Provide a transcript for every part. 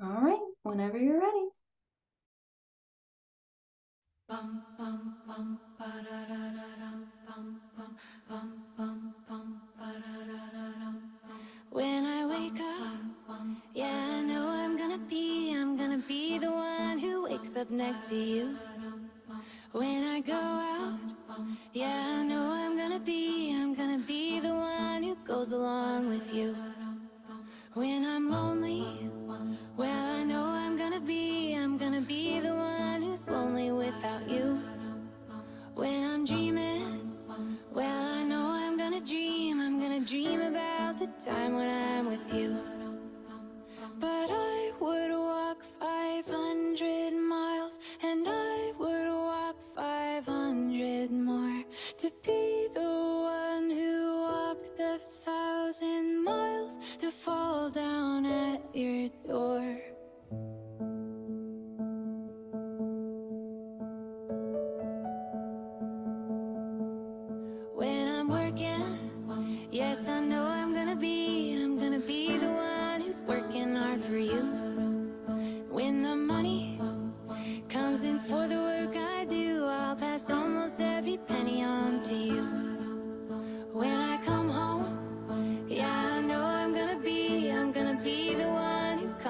All right, whenever you're ready. When I wake up, yeah, I know I'm gonna be, I'm gonna be the one who wakes up next to you. When I go out, yeah, I know I'm gonna be, I'm gonna be the one who goes along with you. When I'm lonely, well, I know I'm gonna be, I'm gonna be the one who's lonely without you. When I'm dreaming, well, I know I'm gonna dream, I'm gonna dream about the time when I'm with you. But I would walk 500 miles, and I would walk 500 more to be the thousand miles to fall down at your door. When I'm working, yes, I know I'm gonna be, I'm gonna be the one who's working hard for you. When the money comes in for the work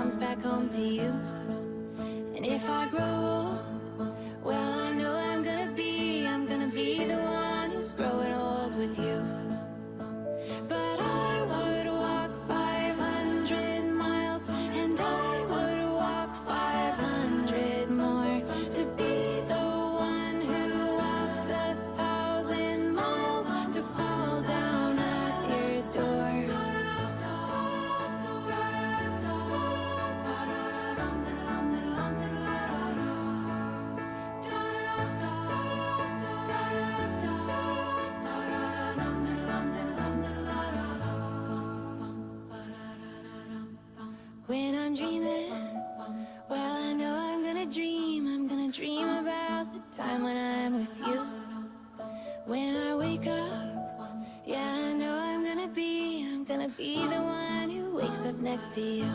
comes back home to you. And if I grow old, well, I know I'm gonna be, I'm gonna be the one who's growing old with you. Be the one who wakes up next to you.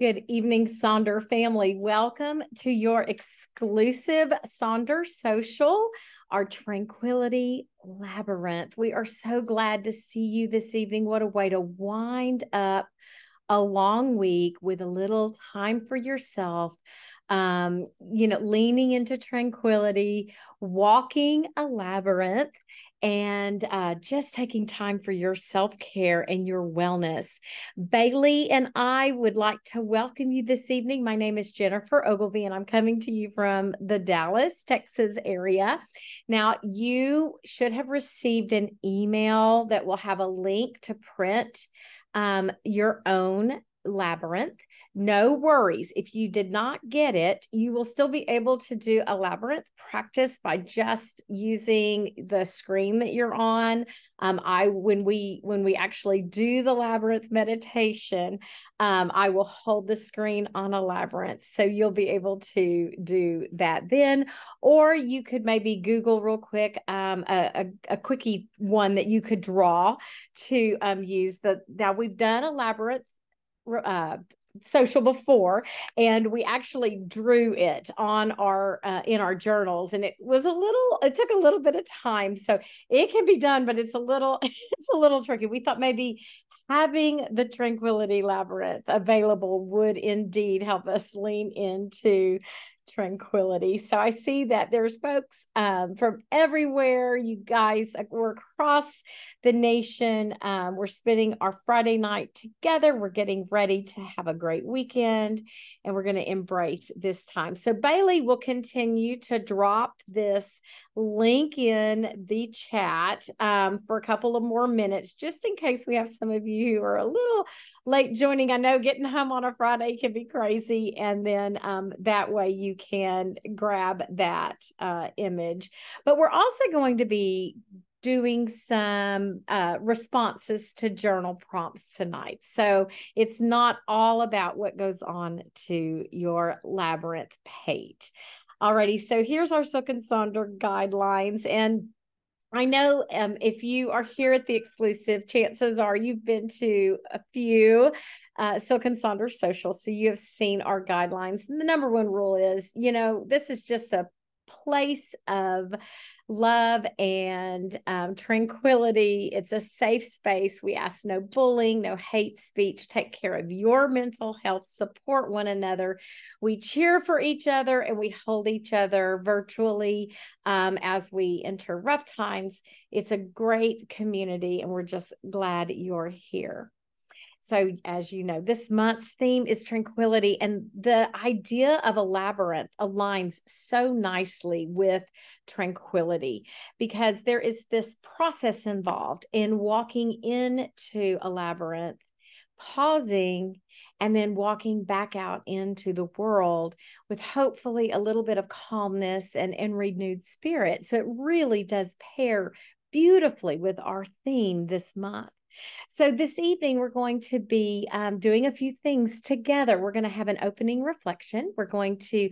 Good evening, Sonder family. Welcome to your exclusive Sonder Social, our Tranquility Labyrinth. We are so glad to see you this evening. What a way to wind up a long week with a little time for yourself. Um, you know, leaning into tranquility, walking a labyrinth, and uh, just taking time for your self care and your wellness. Bailey and I would like to welcome you this evening. My name is Jennifer Ogilvy, and I'm coming to you from the Dallas, Texas area. Now, you should have received an email that will have a link to print um, your own Labyrinth. No worries. If you did not get it, you will still be able to do a Labyrinth practice by just using the screen that you're on. Um, I when we when we actually do the Labyrinth meditation, um, I will hold the screen on a Labyrinth, so you'll be able to do that then. Or you could maybe Google real quick um, a, a, a quickie one that you could draw to um, use the. Now we've done a Labyrinth uh, social before and we actually drew it on our uh, in our journals and it was a little it took a little bit of time so it can be done but it's a little it's a little tricky. We thought maybe having the tranquility labyrinth available would indeed help us lean into tranquility. So I see that there's folks um, from everywhere. You guys, we're across the nation. Um, we're spending our Friday night together. We're getting ready to have a great weekend and we're going to embrace this time. So Bailey will continue to drop this link in the chat um, for a couple of more minutes, just in case we have some of you who are a little late joining. I know getting home on a Friday can be crazy. And then um, that way you can grab that uh, image. But we're also going to be doing some uh, responses to journal prompts tonight. So it's not all about what goes on to your labyrinth page. Alrighty, so here's our Silk and Sonder guidelines. And I know um, if you are here at the exclusive, chances are you've been to a few uh, Silk and Sonder socials, so you have seen our guidelines. And the number one rule is, you know, this is just a place of love and um, tranquility. It's a safe space. We ask no bullying, no hate speech. Take care of your mental health, support one another. We cheer for each other and we hold each other virtually um, as we enter rough times. It's a great community, and we're just glad you're here. So, as you know, this month's theme is tranquility, and the idea of a labyrinth aligns so nicely with tranquility because there is this process involved in walking into a labyrinth, pausing, and then walking back out into the world with hopefully a little bit of calmness and, and renewed spirit. So, it really does pair beautifully with our theme this month. So, this evening, we're going to be um, doing a few things together. We're going to have an opening reflection. We're going to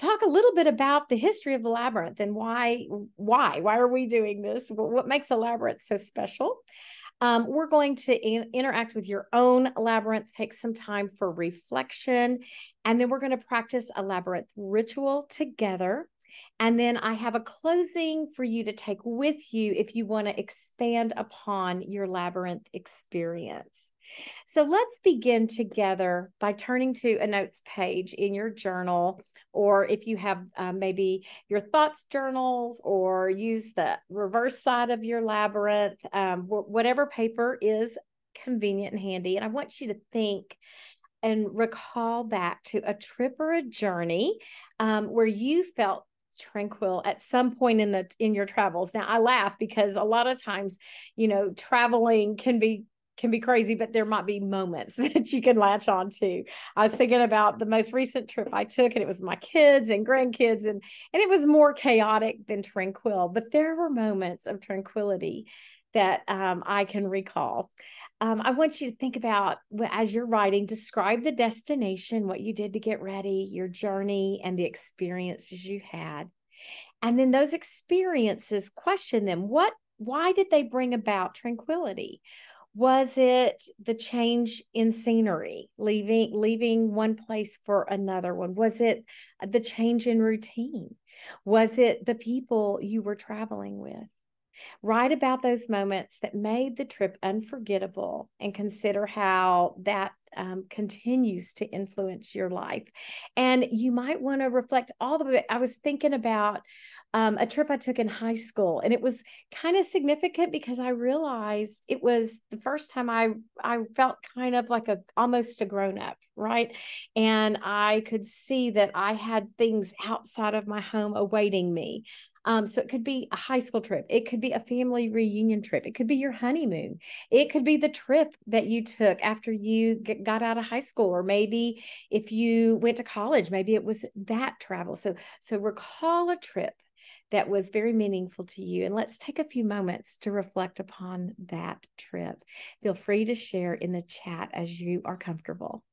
talk a little bit about the history of the labyrinth and why why why are we doing this what makes a labyrinth so special um, we're going to in- interact with your own labyrinth take some time for reflection and then we're going to practice a labyrinth ritual together and then I have a closing for you to take with you if you want to expand upon your labyrinth experience. So let's begin together by turning to a notes page in your journal, or if you have uh, maybe your thoughts journals, or use the reverse side of your labyrinth, um, whatever paper is convenient and handy. And I want you to think and recall back to a trip or a journey um, where you felt tranquil at some point in the in your travels. Now i laugh because a lot of times you know traveling can be can be crazy but there might be moments that you can latch on to. I was thinking about the most recent trip i took and it was my kids and grandkids and and it was more chaotic than tranquil but there were moments of tranquility that um, i can recall um, I want you to think about as you're writing, describe the destination, what you did to get ready, your journey, and the experiences you had. And then those experiences, question them. What, why did they bring about tranquility? Was it the change in scenery, leaving leaving one place for another one? Was it the change in routine? Was it the people you were traveling with? Write about those moments that made the trip unforgettable and consider how that um, continues to influence your life. And you might want to reflect all the way. I was thinking about um, a trip I took in high school, and it was kind of significant because I realized it was the first time I I felt kind of like a almost a grown up, right? And I could see that I had things outside of my home awaiting me. Um, so it could be a high school trip, it could be a family reunion trip, it could be your honeymoon, it could be the trip that you took after you get, got out of high school, or maybe if you went to college, maybe it was that travel. So, so recall a trip that was very meaningful to you. And let's take a few moments to reflect upon that trip. Feel free to share in the chat as you are comfortable.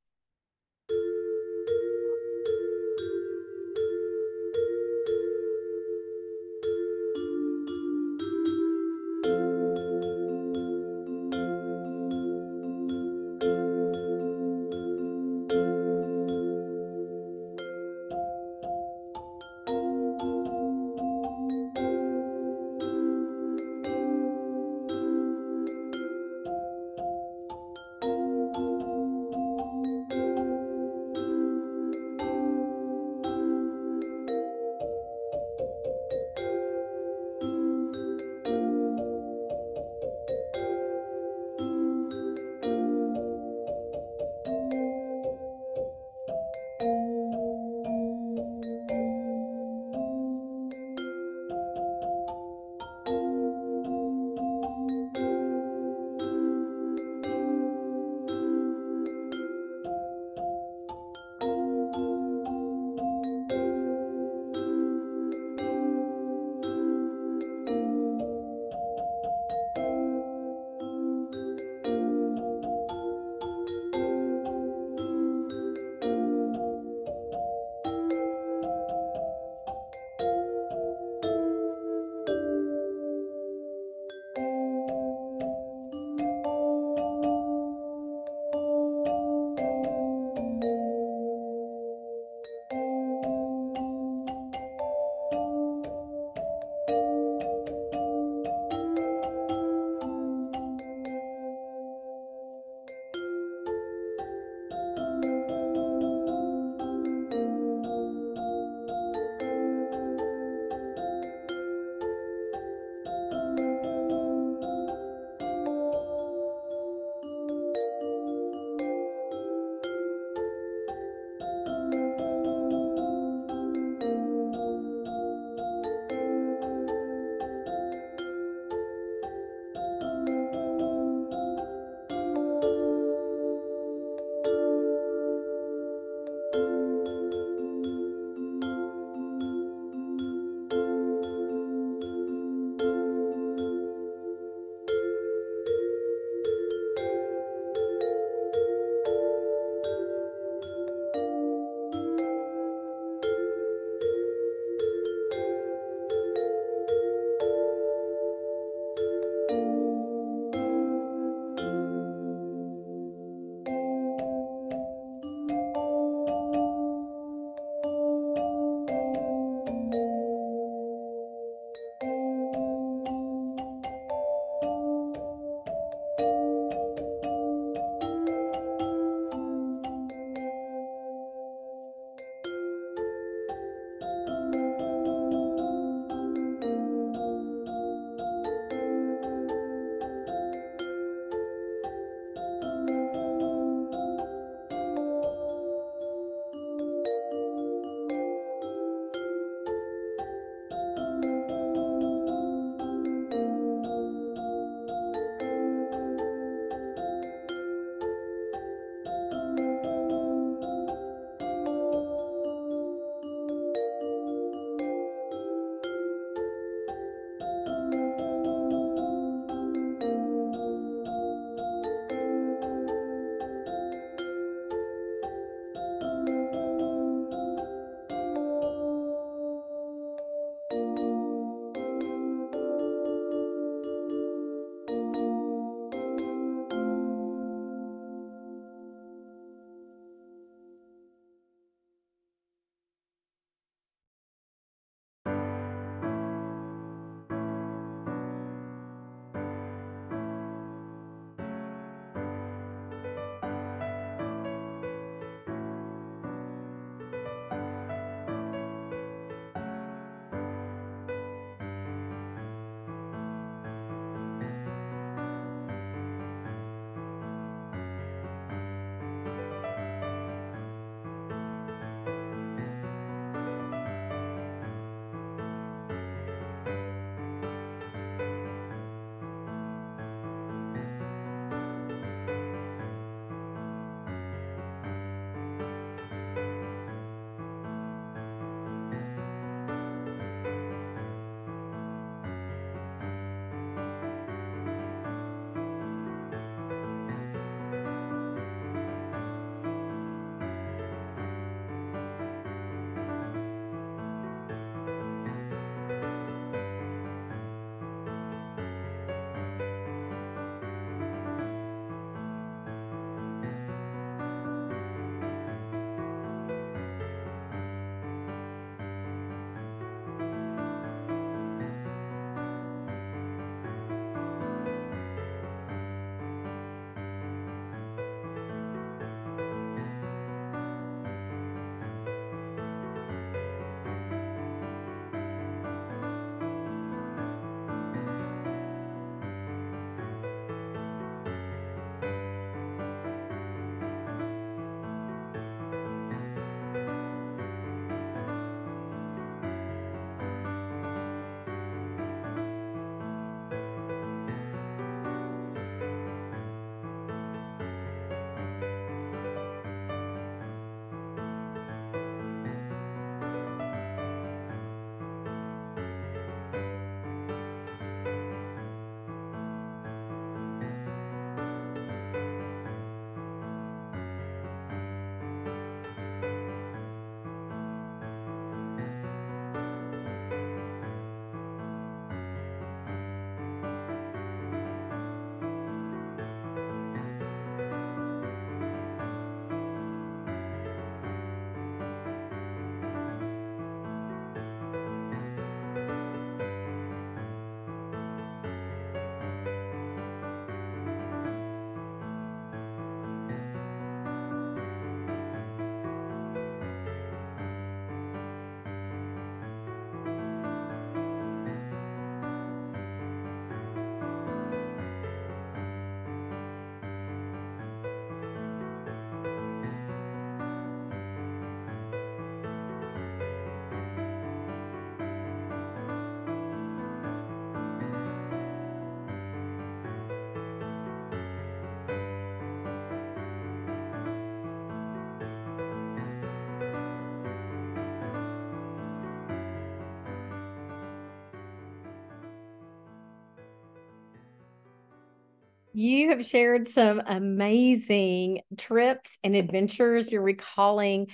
You have shared some amazing trips and adventures. You're recalling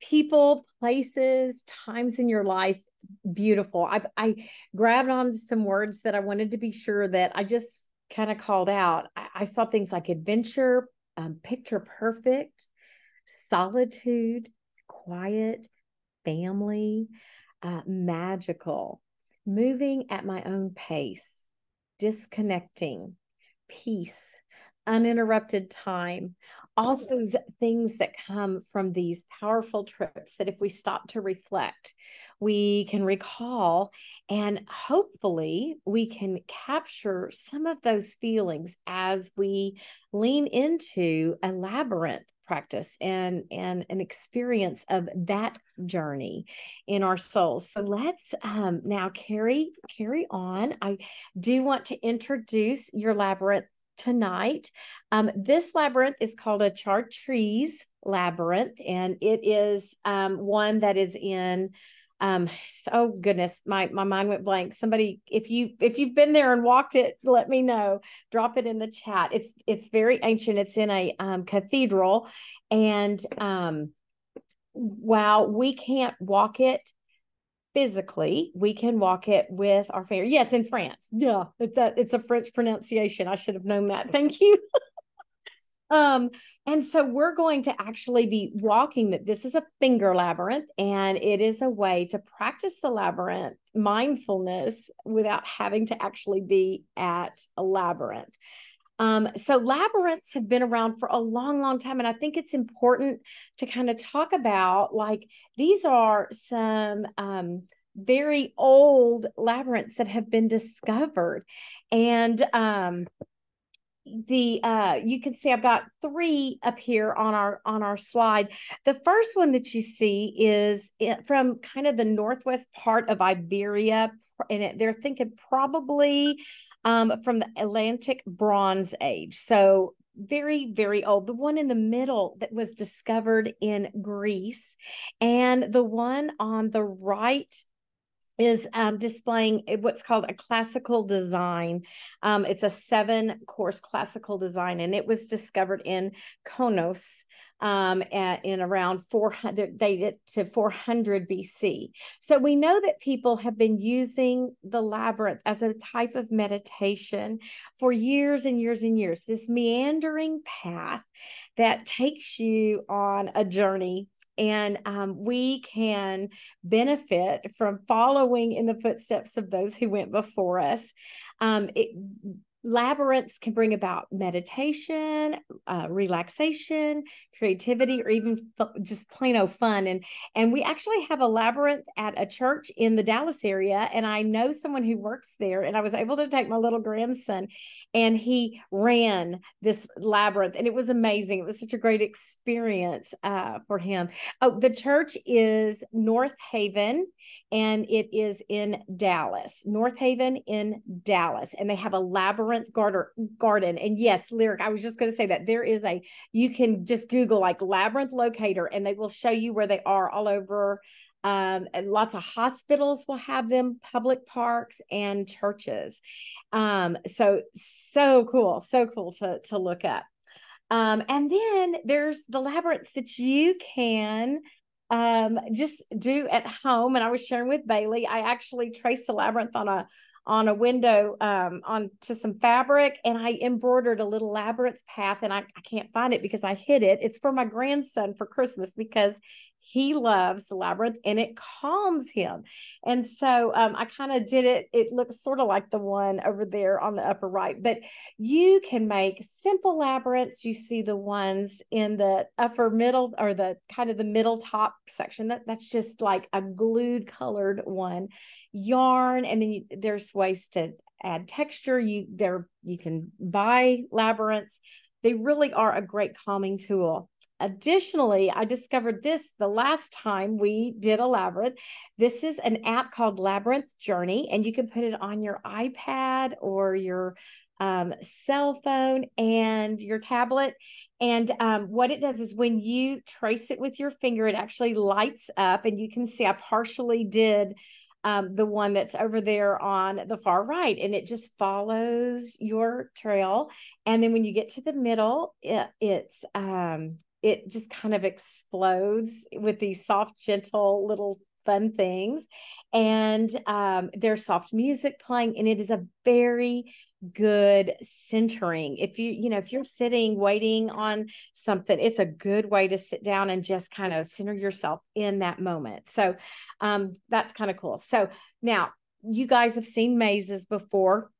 people, places, times in your life. Beautiful. I, I grabbed on some words that I wanted to be sure that I just kind of called out. I, I saw things like adventure, um, picture perfect, solitude, quiet, family, uh, magical, moving at my own pace, disconnecting, peace, uninterrupted time, all mm-hmm. those things that come from these powerful trips that if we stop to reflect, we can recall and hopefully we can capture some of those feelings as we lean into a labyrinth practice and and an experience of that journey in our souls so let's um, now carry carry on i do want to introduce your labyrinth tonight. Um, this labyrinth is called a chartreuse labyrinth, and it is um, one that is in. Um, oh goodness, my my mind went blank. Somebody, if you if you've been there and walked it, let me know. Drop it in the chat. It's it's very ancient. It's in a um, cathedral, and um, wow, we can't walk it physically we can walk it with our finger yes in france yeah that it's a french pronunciation i should have known that thank you um and so we're going to actually be walking that this is a finger labyrinth and it is a way to practice the labyrinth mindfulness without having to actually be at a labyrinth um, so labyrinths have been around for a long, long time. And I think it's important to kind of talk about like these are some um, very old labyrinths that have been discovered. And um, the uh you can see I've got three up here on our on our slide. The first one that you see is from kind of the northwest part of Iberia and they're thinking probably um, from the Atlantic Bronze Age. So very, very old. The one in the middle that was discovered in Greece, and the one on the right is um, displaying what's called a classical design. Um, it's a seven course classical design, and it was discovered in Knossos um, at, in around 400, dated to 400 BC. So we know that people have been using the labyrinth as a type of meditation for years and years and years. This meandering path that takes you on a journey and um, we can benefit from following in the footsteps of those who went before us. Um, it, labyrinths can bring about meditation uh, relaxation creativity or even f- just plain old fun and and we actually have a labyrinth at a church in the dallas area and i know someone who works there and i was able to take my little grandson and he ran this labyrinth and it was amazing. It was such a great experience uh, for him. Oh the church is north haven and it is in dallas Northaven in dallas and they have a labyrinth labyrinth garden. And yes lyric i was just going to say that there is a you can just google like labyrinth locator and they will show you where they are all over um, and lots of hospitals will have them public parks and churches. Um, so so cool so cool to to look up. Um, and then there's the labyrinths that you can um, just do at home. And I was sharing with Bailey, I actually traced the labyrinth on a on a window um, onto some fabric and I embroidered a little labyrinth path and I, I can't find it because I hid it. It's for my grandson for Christmas because he loves the labyrinth and it calms him. And so um, I kind of did it. It looks sort of like the one over there on the upper right, but you can make simple labyrinths. You see the ones in the upper middle or the kind of the middle top section. That that's just like a glued colored one yarn. And then you, there's ways to add texture. You there you can buy labyrinths. They really are a great calming tool. Additionally, I discovered this the last time we did a labyrinth. This is an app called Labyrinth Journey, and you can put it on your iPad or your um, cell phone and your tablet. And um, what it does is when you trace it with your finger, it actually lights up, and you can see I partially did um, the one that's over there on the far right, and it just follows your trail. And then when you get to the middle, it, it's um, it just kind of explodes with these soft, gentle little fun things. And um, there's soft music playing, and it is a very good centering. If you, you know, if you're sitting waiting on something, it's a good way to sit down and just kind of center yourself in that moment. So um, that's kind of cool. So now you guys have seen mazes before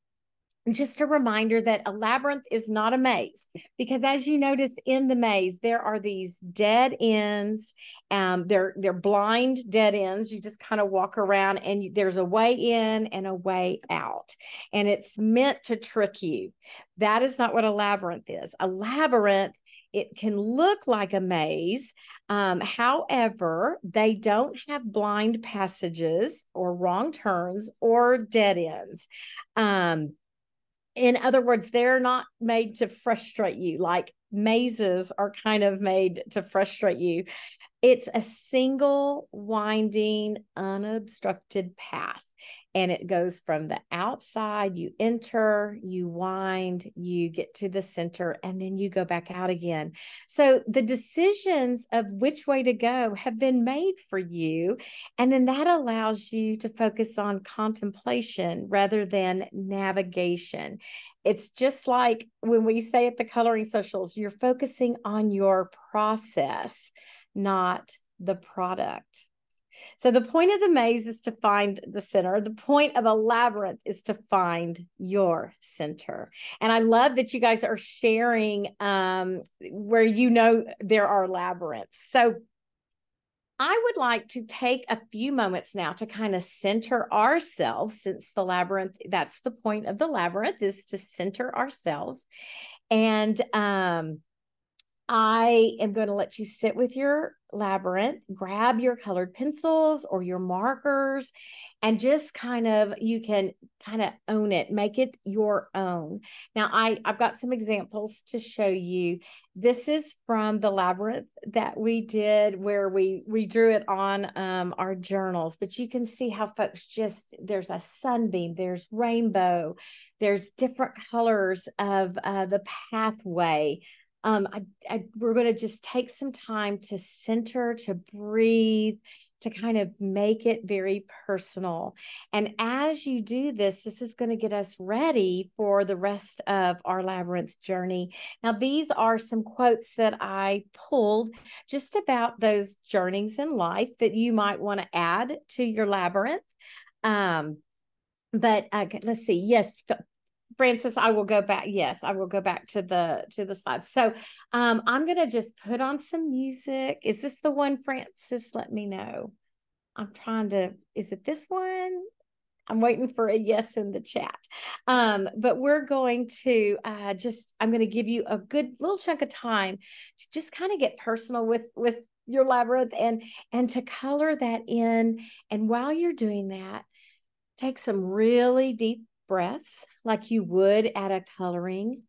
just a reminder that a labyrinth is not a maze because as you notice in the maze there are these dead ends um they're they're blind dead ends you just kind of walk around and you, there's a way in and a way out and it's meant to trick you that is not what a labyrinth is a labyrinth it can look like a maze. Um, however, they don't have blind passages or wrong turns or dead ends. Um, in other words, they're not made to frustrate you like mazes are kind of made to frustrate you. It's a single winding, unobstructed path and it goes from the outside you enter you wind you get to the center and then you go back out again. So the decisions of which way to go have been made for you and then that allows you to focus on contemplation rather than navigation. It's just like when we say at the coloring socials you're focusing on your process not the product so the point of the maze is to find the center. The point of a labyrinth is to find your center. And I love that you guys are sharing um, where you know there are labyrinths. So I would like to take a few moments now to kind of center ourselves since the labyrinth, that's the point of the labyrinth is to center ourselves. And um, I am going to let you sit with your labyrinth, grab your colored pencils or your markers, and just kind of, you can kind of own it, make it your own. Now, I, I've got some examples to show you. This is from the labyrinth that we did where we, we drew it on um, our journals, but you can see how folks just, there's a sunbeam, there's rainbow, there's different colors of uh, the pathway um, I, I, we're going to just take some time to center, to breathe, to kind of make it very personal. And as you do this, this is going to get us ready for the rest of our labyrinth journey. Now, these are some quotes that I pulled just about those journeys in life that you might want to add to your labyrinth. Um, but uh, let's see. Yes, Francis, I will go back. Yes, I will go back to the to the slides. So um, I'm gonna just put on some music. Is this the one, Francis? Let me know. I'm trying to, is it this one? I'm waiting for a yes in the chat. Um, but we're going to uh, just, I'm going to give you a good little chunk of time to just kind of get personal with with your labyrinth and and to color that in. And while you're doing that, take some really deep breaths like you would at a coloring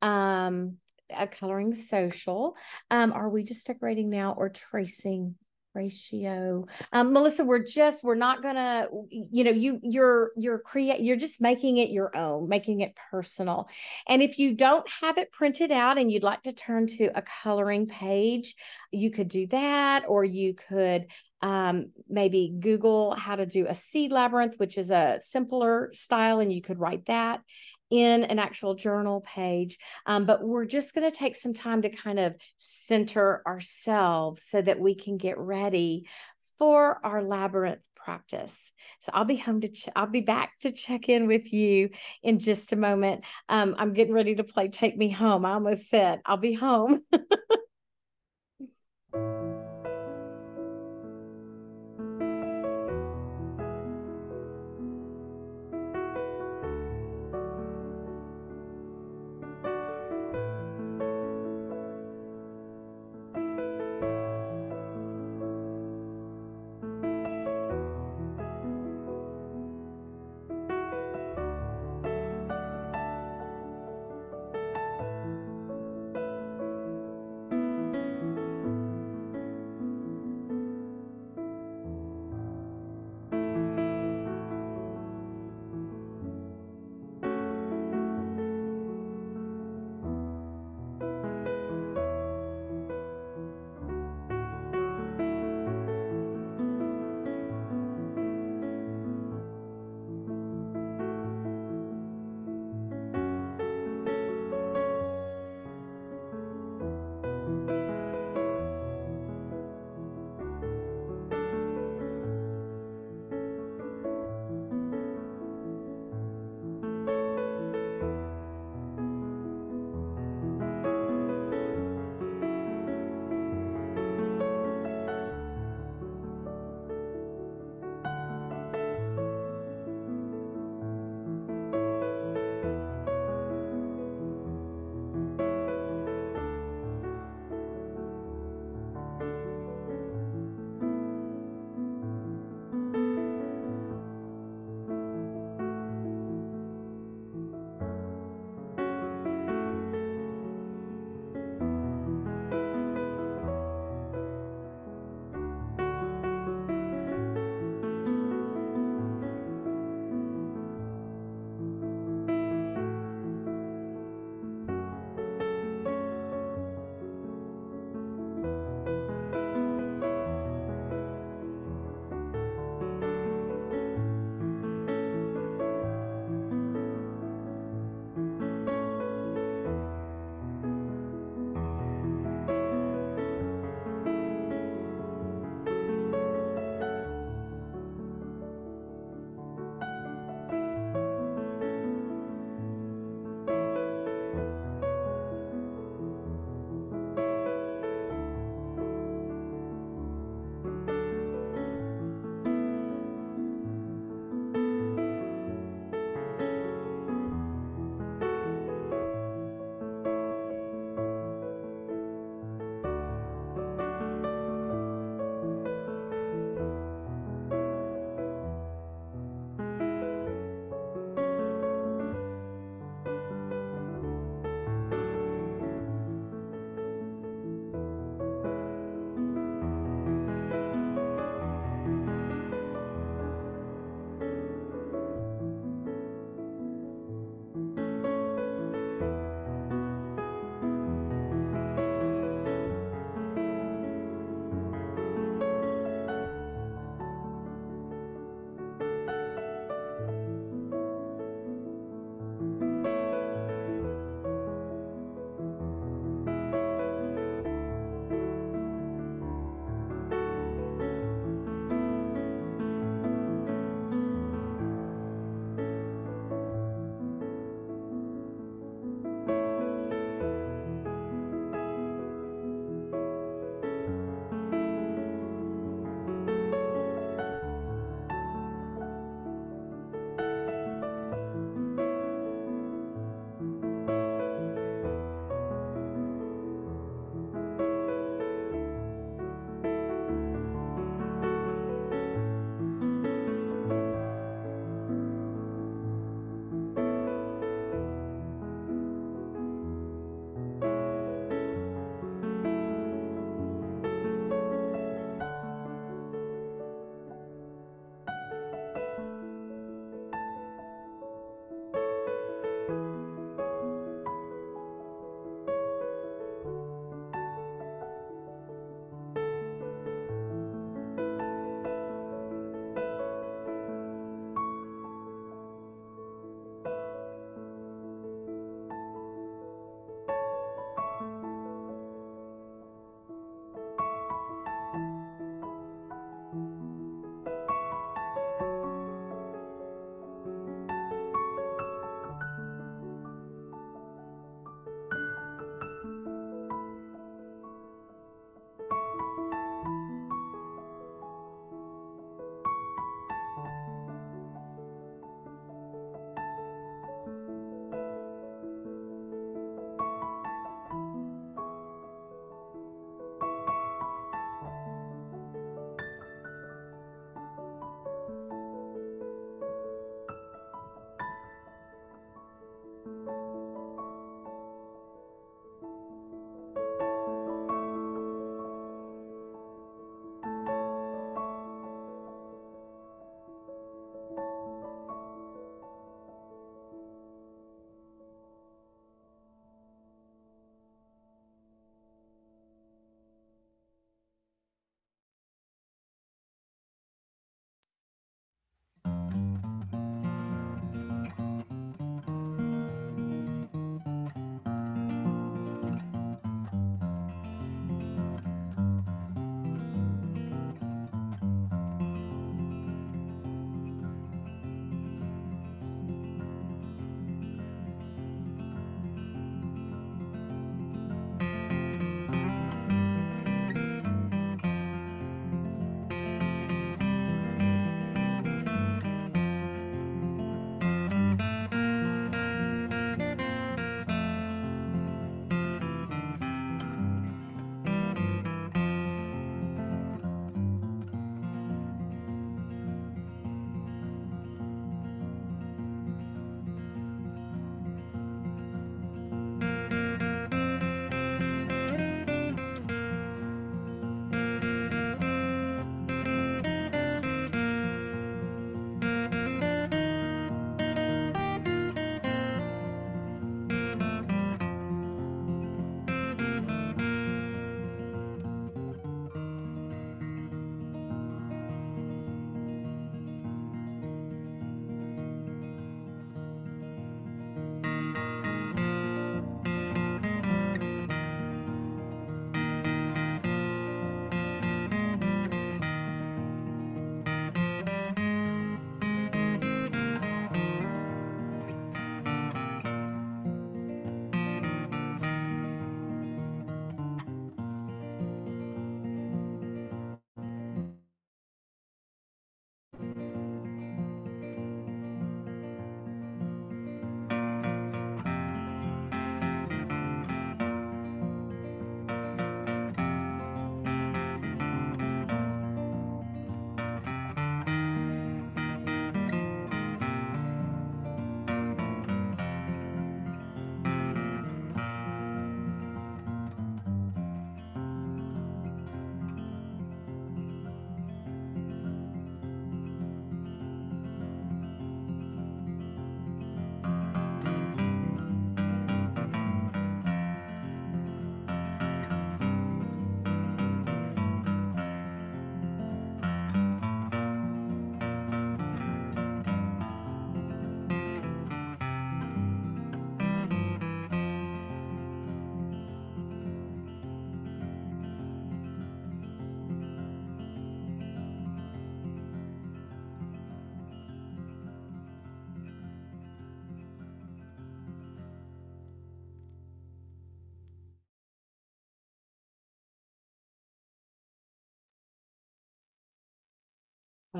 um a coloring social. Um are we just decorating now or tracing ratio? Um melissa we're just we're not gonna you know you you're you're create you're just making it your own making it personal. And if you don't have it printed out and you'd like to turn to a coloring page you could do that or you could um, maybe Google how to do a seed labyrinth, which is a simpler style, and you could write that in an actual journal page. Um, but we're just going to take some time to kind of center ourselves so that we can get ready for our labyrinth practice. So I'll be home to ch- I'll be back to check in with you in just a moment. Um, I'm getting ready to play Take Me Home. I almost said I'll be home.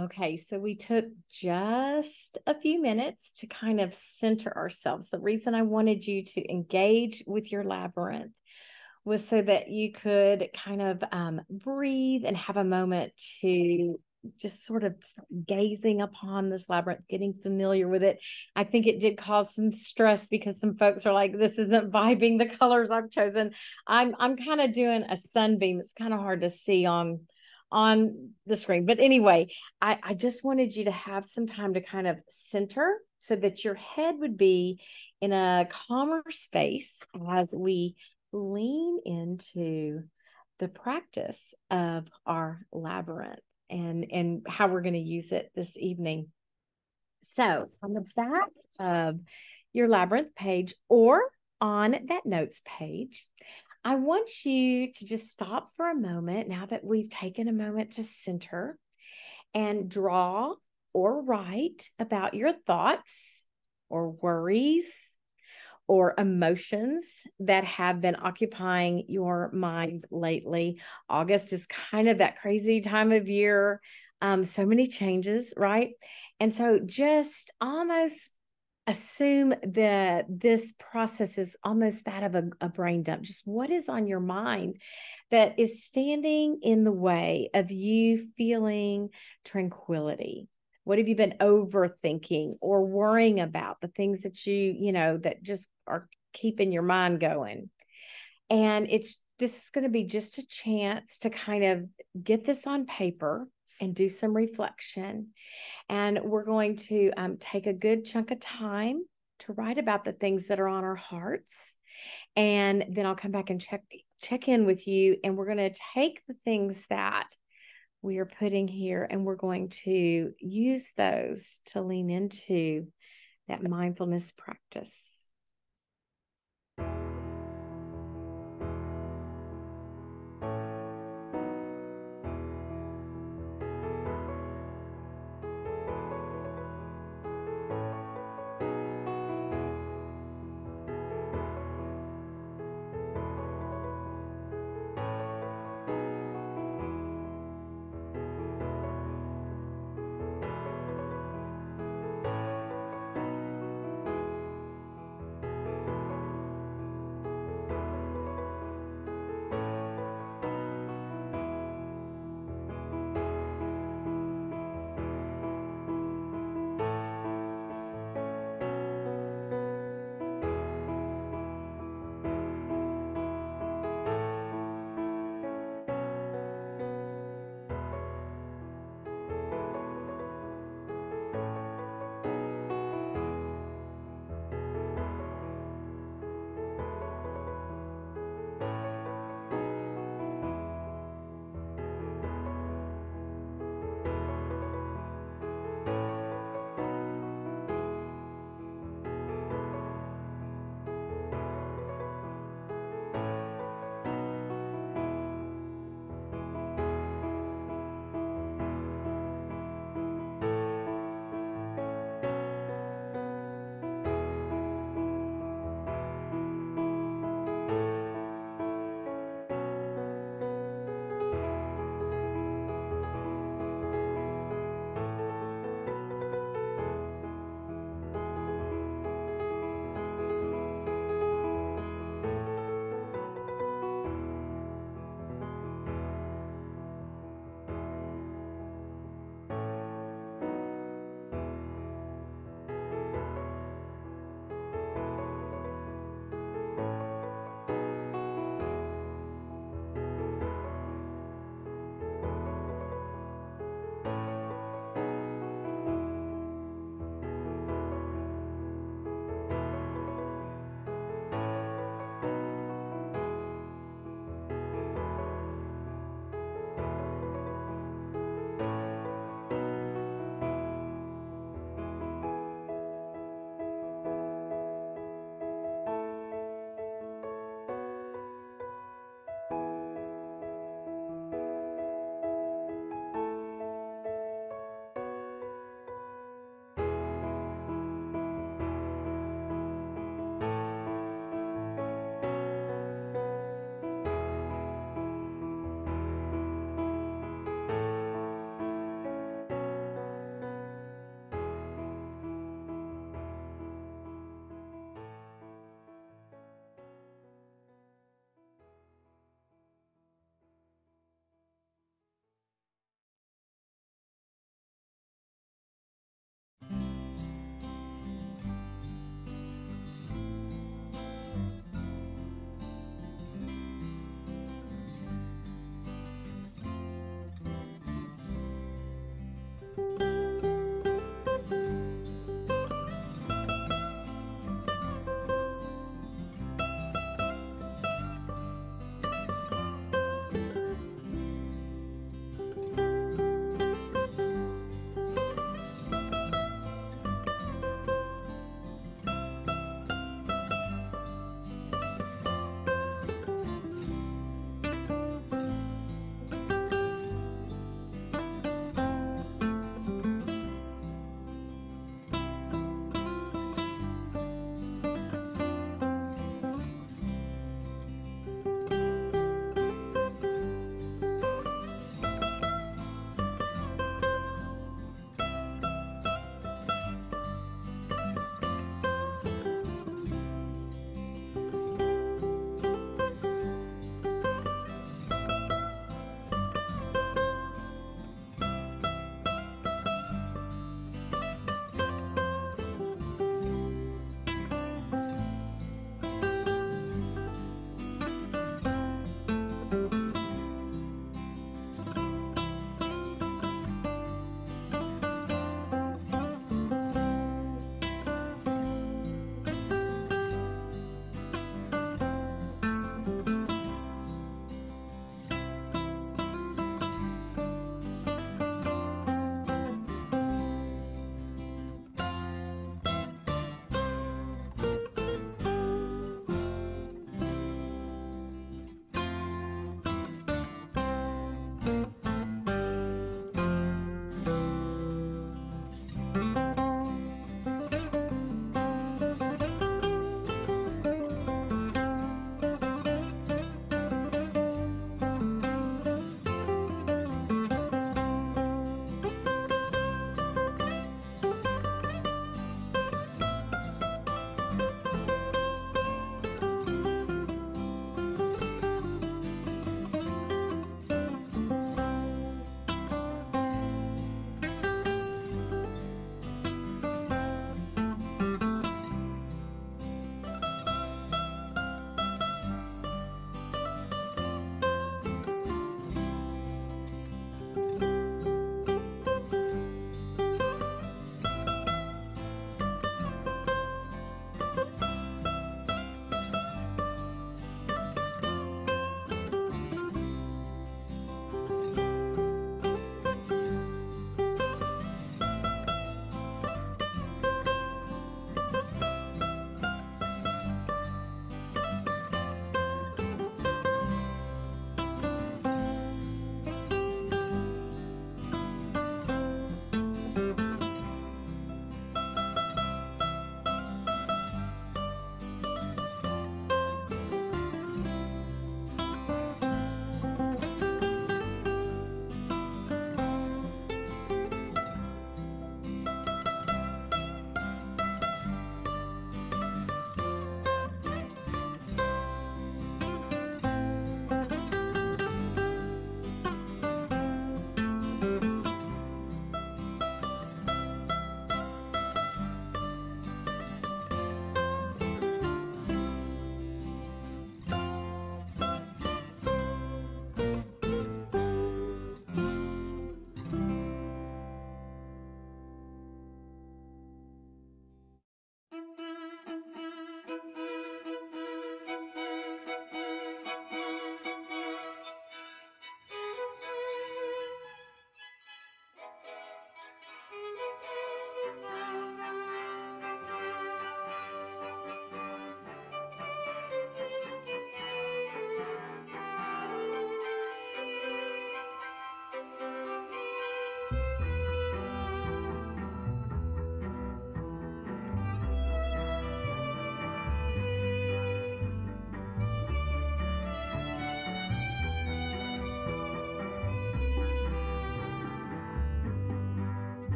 Okay, so we took just a few minutes to kind of center ourselves. The reason I wanted you to engage with your labyrinth was so that you could kind of um, breathe and have a moment to just sort of gazing upon this labyrinth, getting familiar with it. I think it did cause some stress because some folks are like, "This isn't vibing the colors I've chosen." I'm I'm kind of doing a sunbeam. It's kind of hard to see on on the screen, but anyway, I I just wanted you to have some time to kind of center so that your head would be in a calmer space as we lean into the practice of our labyrinth and and how we're going to use it this evening. So, on the back of your labyrinth page or on that notes page, I want you to just stop for a moment now that we've taken a moment to center and draw or write about your thoughts or worries or emotions that have been occupying your mind lately. August is kind of that crazy time of year. Um, so many changes, right? And so just almost assume that this process is almost that of a, a, brain dump. Just what is on your mind that is standing in the way of you feeling tranquility? What have you been overthinking or worrying about? The things that you, you know, that just are keeping your mind going. And it's this is going to be just a chance to kind of get this on paper and do some reflection. And we're going to um, take a good chunk of time to write about the things that are on our hearts. And then I'll come back and check check in with you. And we're going to take the things that we are putting here and we're going to use those to lean into that mindfulness practice.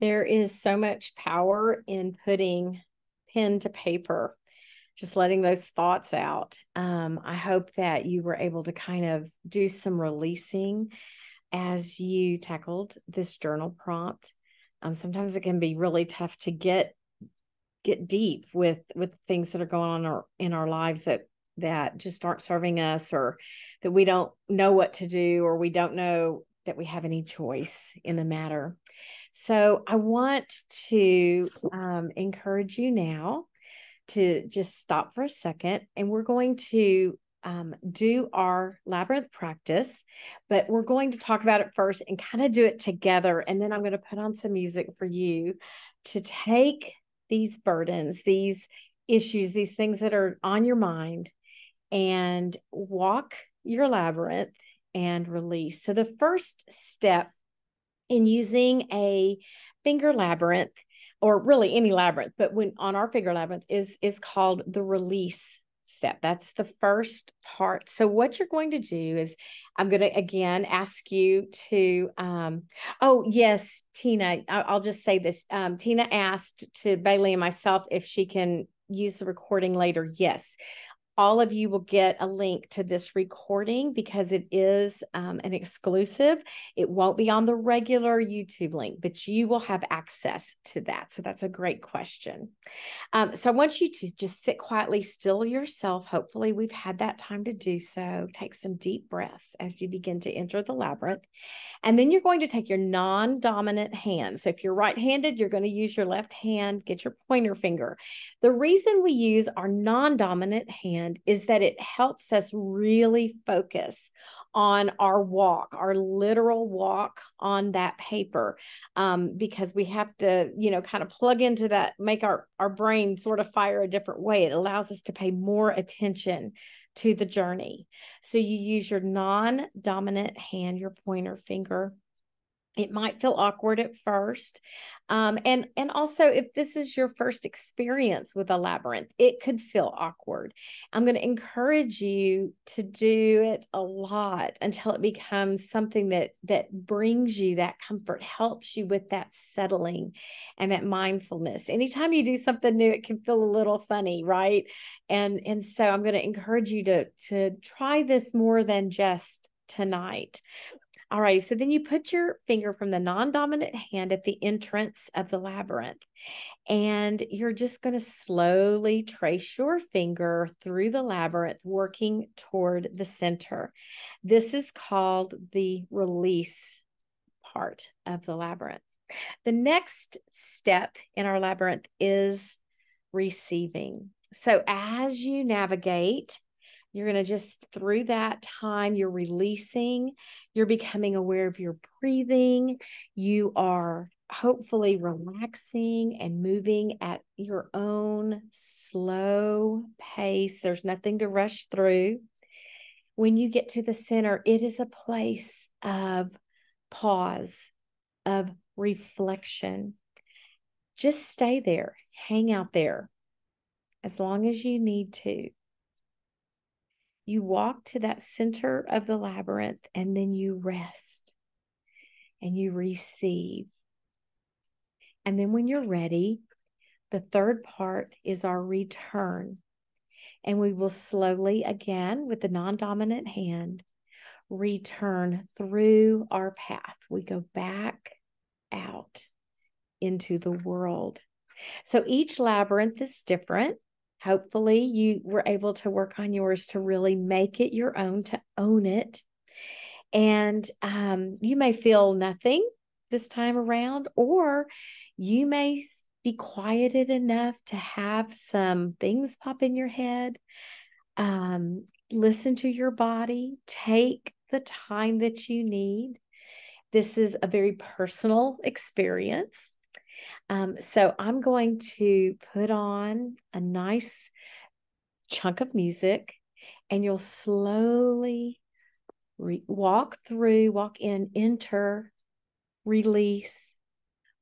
There is so much power in putting pen to paper, just letting those thoughts out. Um, I hope that you were able to kind of do some releasing as you tackled this journal prompt. Um, sometimes it can be really tough to get get deep with with things that are going on our, in our lives that that just aren't serving us or that we don't know what to do or we don't know that we have any choice in the matter. So I want to um, encourage you now to just stop for a second and we're going to um, do our labyrinth practice, but we're going to talk about it first and kind of do it together. And then I'm going to put on some music for you to take these burdens, these issues, these things that are on your mind, and walk your labyrinth and release. So, the first step in using a finger labyrinth, or really any labyrinth, but when on our finger labyrinth is is called the release step. That's the first part. So, what you're going to do is, I'm going to again ask you to, um, oh, yes, Tina, I'll just say this. Um, Tina asked to Bailey and myself if she can use the recording later. Yes all of you will get a link to this recording because it is um, an exclusive. It won't be on the regular YouTube link, but you will have access to that. So that's a great question. Um, so I want you to just sit quietly, still yourself. Hopefully, we've had that time to do so. Take some deep breaths as you begin to enter the labyrinth. And then you're going to take your non dominant hand. So if you're right handed, you're going to use your left hand, get your pointer finger. The reason we use our non dominant hand is that it helps us really focus on our walk, our literal walk on that paper, um, because we have to, you know, kind of plug into that, make our our brain sort of fire a different way. It allows us to pay more attention to the journey. So you use your non-dominant hand, your pointer finger, it might feel awkward at first. Um, and and also if this is your first experience with a labyrinth it could feel awkward. I'm going to encourage you to do it a lot until it becomes something that that brings you that comfort helps you with that settling and that mindfulness. Anytime you do something new it can feel a little funny right? And and so i'm going to encourage you to to try this more than just tonight all right, so then you put your finger from the non dominant hand at the entrance of the labyrinth, and you're just going to slowly trace your finger through the labyrinth, working toward the center. This is called the release part of the labyrinth. The next step in our labyrinth is receiving. So as you navigate, you're going to just through that time, you're releasing, you're becoming aware of your breathing. You are hopefully relaxing and moving at your own slow pace. There's nothing to rush through. When you get to the center, it is a place of pause, of reflection. Just stay there, hang out there as long as you need to you walk to that center of the labyrinth and then you rest and you receive. And then when you're ready, the third part is our return. And we will slowly, again, with the non dominant hand, return through our path. We go back out into the world. So each labyrinth is different. Hopefully, you were able to work on yours to really make it your own, to own it. And um, you may feel nothing this time around, or you may be quieted enough to have some things pop in your head. Um, listen to your body, take the time that you need. This is a very personal experience. Um, so I'm going to put on a nice chunk of music and you'll slowly re- walk through, walk in, enter, release,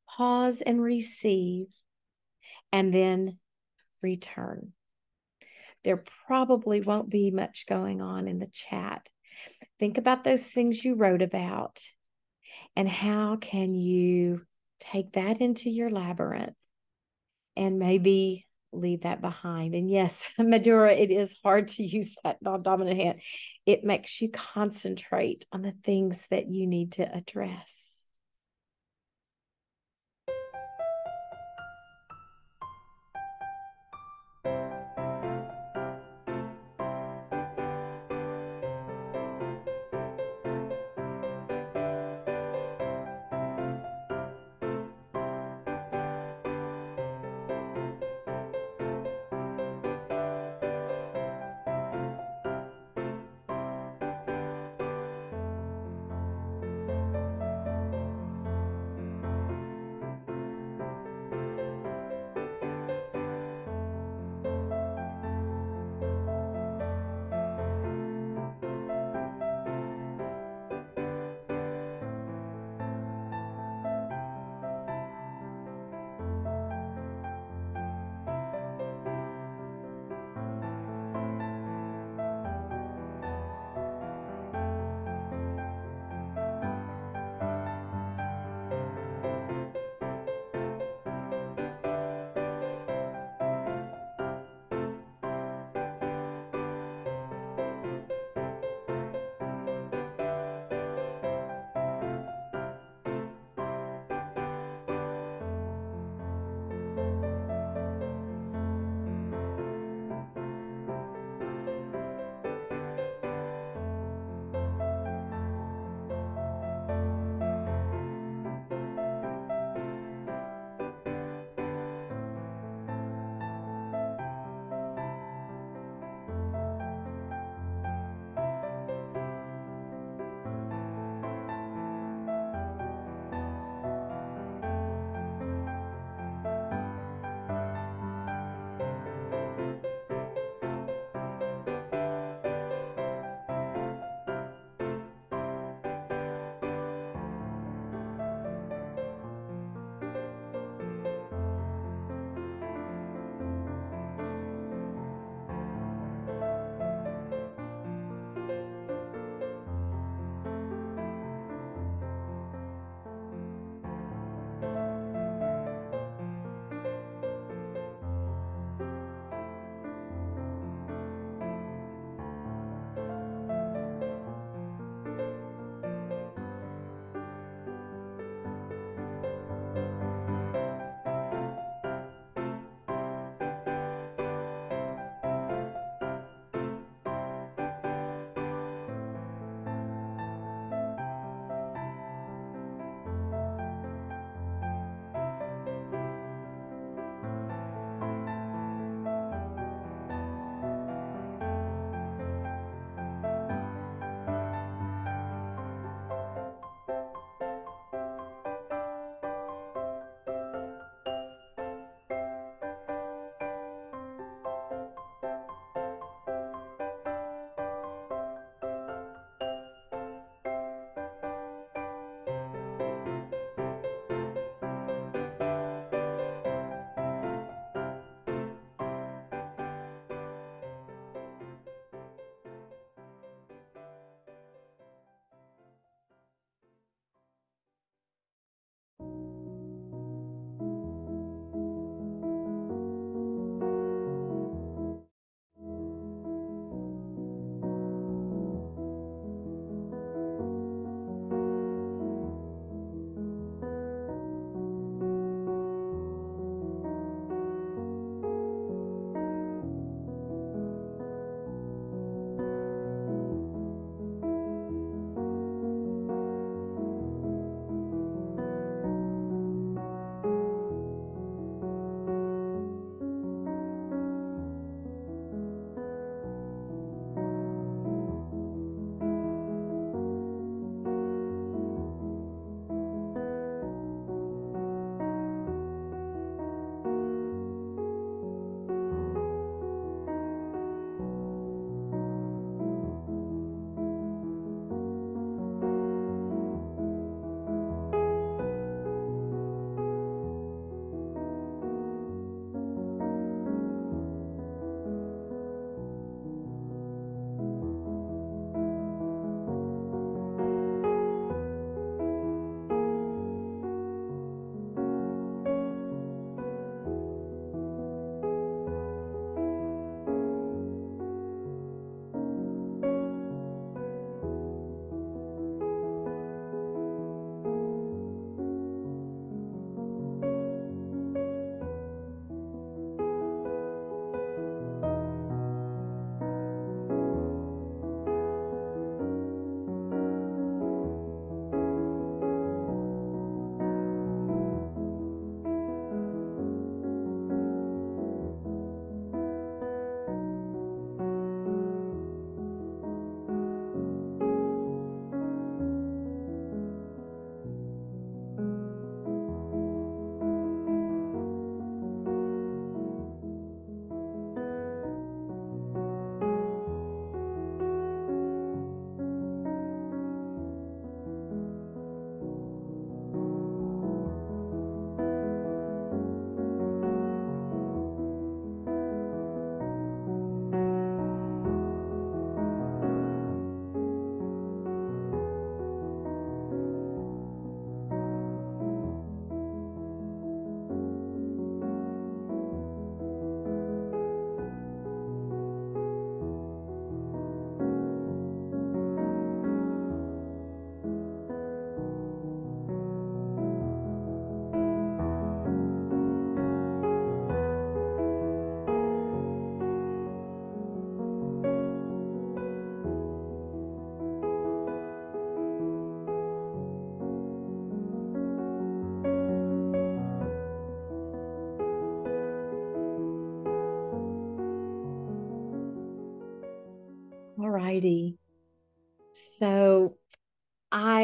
pause and receive, and then return. There probably won't be much going on in the chat. Think about those things you wrote about and how can you take that into your labyrinth and maybe leave that behind. And yes, Madura, it is hard to use that non dominant hand. It makes you concentrate on the things that you need to address.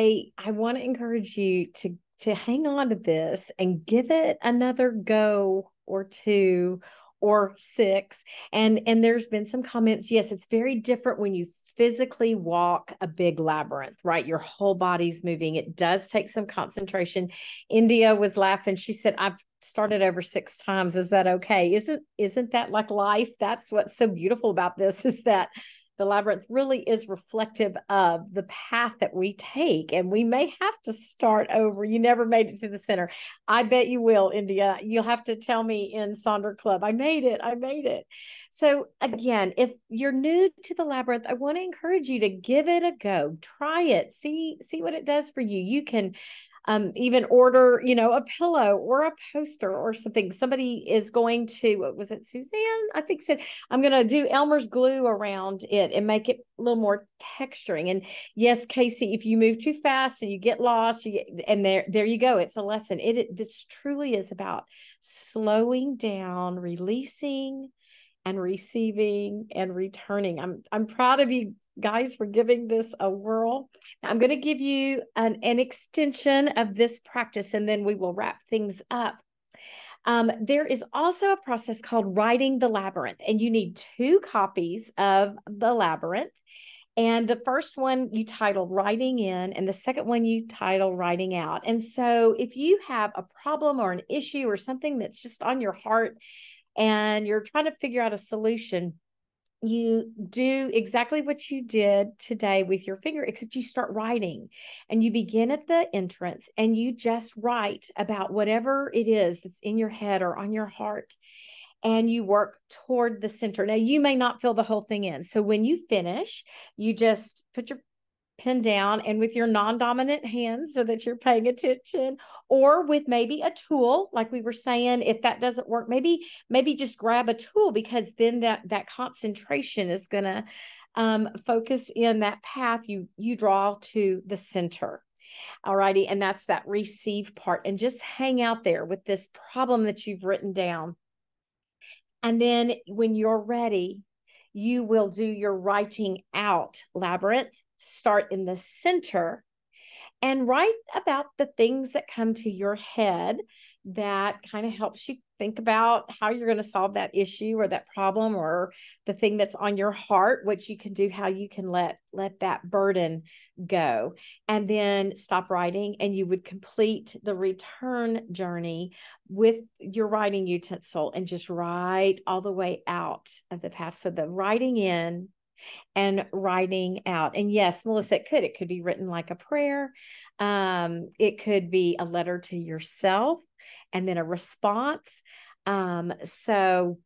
I I want to encourage you to to hang on to this and give it another go or two or six. And and there's been some comments yes it's very different when you physically walk a big labyrinth right? Your whole body's moving. It does take some concentration. India was laughing. She said i've started over six times. Is that okay? Isn't isn't that like life? That's what's so beautiful about this is that the labyrinth really is reflective of the path that we take and we may have to start over. You never made it to the center. I bet you will india. You'll have to tell me in sonder club. I made it. I made it. So again if you're new to the labyrinth i want to encourage you to give it a go. Try it. See see what it does for you. You can um, even order, you know, a pillow or a poster or something. Somebody is going to, what was it, Suzanne? I think said, I'm going to do Elmer's glue around it and make it a little more texturing. And yes, Casey, if you move too fast and you get lost, you get, and there, there you go. It's a lesson. It, it this truly is about slowing down, releasing, and receiving and returning. I'm I'm proud of you guys for giving this a whirl. Now, I'm going to give you an, an extension of this practice and then we will wrap things up. Um, there is also a process called writing the labyrinth, and you need two copies of the labyrinth. And the first one you title Writing In, and the second one you title Writing Out. And so, if you have a problem or an issue or something that's just on your heart and you're trying to figure out a solution, you do exactly what you did today with your finger, except you start writing and you begin at the entrance and you just write about whatever it is that's in your head or on your heart. And you work toward the center. Now, you may not fill the whole thing in. So, when you finish, you just put your pen down and with your non-dominant hands so that you're paying attention or with maybe a tool like we were saying if that doesn't work maybe maybe just grab a tool because then that that concentration is going to um, focus in that path you you draw to the center. All righty and that's that receive part and just hang out there with this problem that you've written down. And then when you're ready you will do your writing out labyrinth start in the center and write about the things that come to your head that kind of helps you think about how you're going to solve that issue or that problem or the thing that's on your heart what you can do how you can let let that burden go. And then stop writing and you would complete the return journey with your writing utensil and just write all the way out of the path. So the writing in and writing out. And yes, Melissa, it could. It could be written like a prayer. Um, it could be a letter to yourself and then a response. Um, so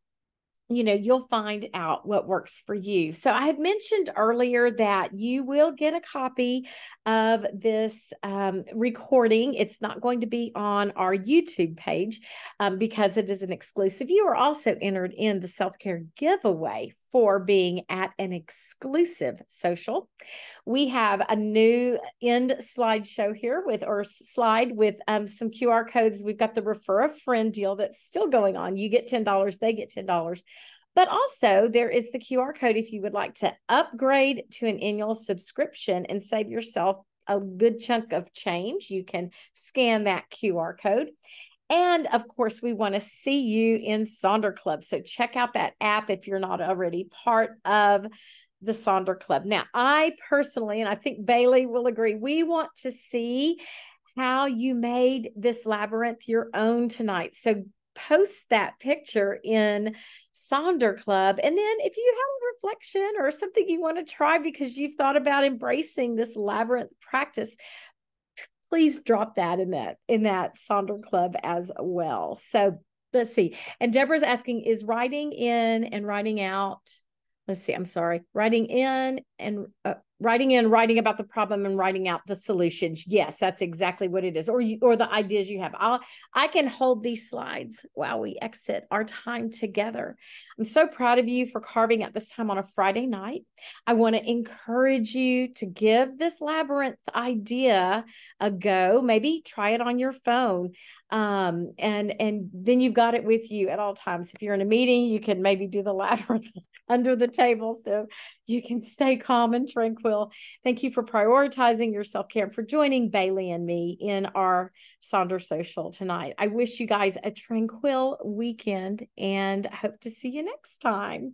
you know, you'll find out what works for you. So, I had mentioned earlier that you will get a copy of this um, recording. It's not going to be on our YouTube page um, because it is an exclusive. You are also entered in the self care giveaway for being at an exclusive social. We have a new end slideshow here with, or slide with um, some QR codes. We've got the refer a friend deal that's still going on. You get $10, they get $10. But also, there is the QR code if you would like to upgrade to an annual subscription and save yourself a good chunk of change. You can scan that QR code. And of course, we want to see you in Sonder Club. So check out that app if you're not already part of the Sonder Club. Now, I personally, and I think Bailey will agree, we want to see how you made this labyrinth your own tonight. So post that picture in Sonder Club. And then if you have a reflection or something you want to try because you've thought about embracing this labyrinth practice, please drop that in that in that Sonder Club as well. So let's see. And Deborah's asking, is writing in and writing out? Let's see. I'm sorry. Writing in and uh, writing in writing about the problem and writing out the solutions. Yes that's exactly what it is. Or you or the ideas you have. I'll i can hold these slides while we exit our time together. I'm so proud of you for carving at this time on a friday night. I want to encourage you to give this labyrinth idea a go. Maybe try it on your phone. Um, and and then you've got it with you at all times. If you're in a meeting you can maybe do the labyrinth under the table. So you can stay calm and tranquil. Thank you for prioritizing your self care, for joining Bailey and me in our Sonder Social tonight. I wish you guys a tranquil weekend and hope to see you next time.